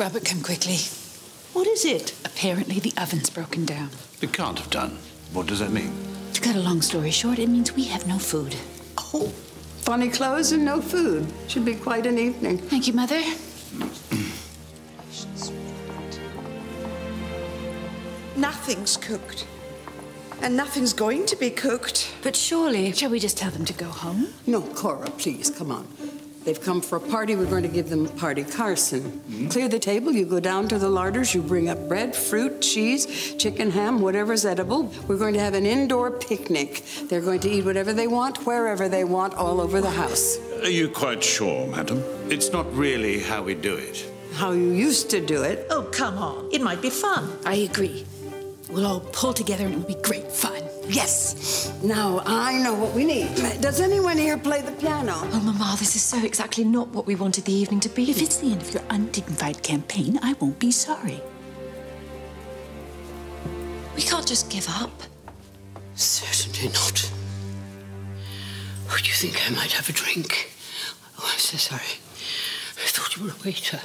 Robert, come quickly. What is it? Apparently, the oven's broken down. It can't have done. What does that mean? To cut a long story short, it means we have no food. Oh, funny clothes and no food. Should be quite an evening. Thank you, Mother. Nothing's cooked. And nothing's going to be cooked. But surely, shall we just tell them to go home? No, Cora, please, come on. They've come for a party. We're going to give them a party. Carson, clear the table. You go down to the larders. You bring up bread, fruit, cheese, chicken, ham, whatever's edible. We're going to have an indoor picnic. They're going to eat whatever they want, wherever they want, all over the house. Are you quite sure, madam? It's not really how we do it. How you used to do it. Oh, come on. It might be fun. I agree. We'll all pull together and it'll be great fun. Yes. Now I know what we need. Does anyone here play the piano? Oh, Mama, this is so exactly not what we wanted the evening to be. If it's the end of your undignified campaign, I won't be sorry. we can't just give up. Certainly not. Oh, do you think I might have a drink? Oh, I'm so sorry. I thought you were a waiter.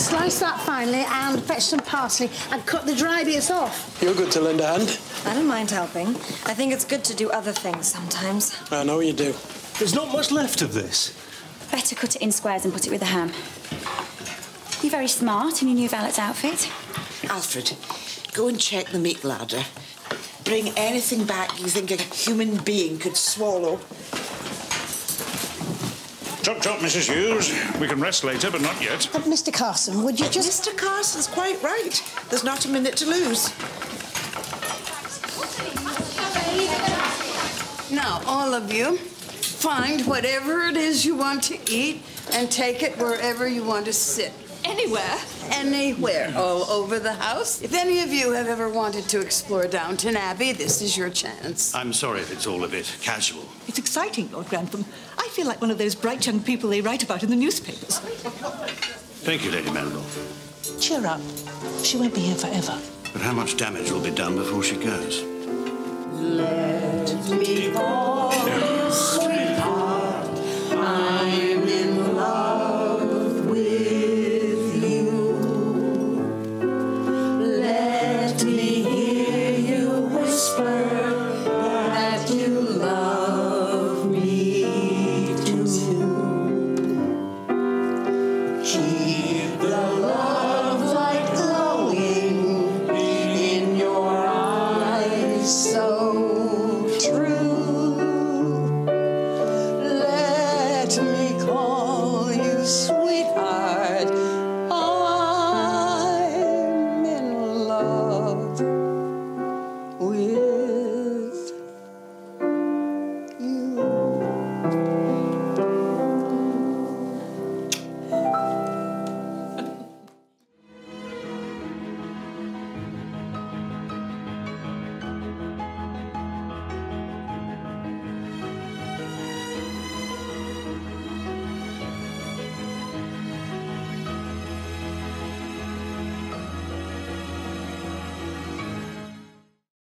Slice that finely and fetch some parsley and cut the dry bits off. You're good to lend a hand. I don't mind helping. I think it's good to do other things sometimes. I know you do. There's not much left of this. Better cut it in squares and put it with the ham. You're very smart in your new valet's outfit. Alfred, go and check the meat ladder. Bring anything back you think a human being could swallow. Chop, chop, Mrs. Hughes. We can rest later, but not yet. But Mr. Carson, would you just... Mr. Carson's quite right. There's not a minute to lose. Now, all of you, find whatever it is you want to eat and take it wherever you want to sit. Anywhere? Anywhere, all over the house. If any of you have ever wanted to explore Downton Abbey, this is your chance. I'm sorry if it's all a bit casual. It's exciting, Lord Grantham. I feel like one of those bright young people they write about in the newspapers. Thank you, Lady Mandel. Cheer up. She won't be here forever. But how much damage will be done before she goes? Let me fall.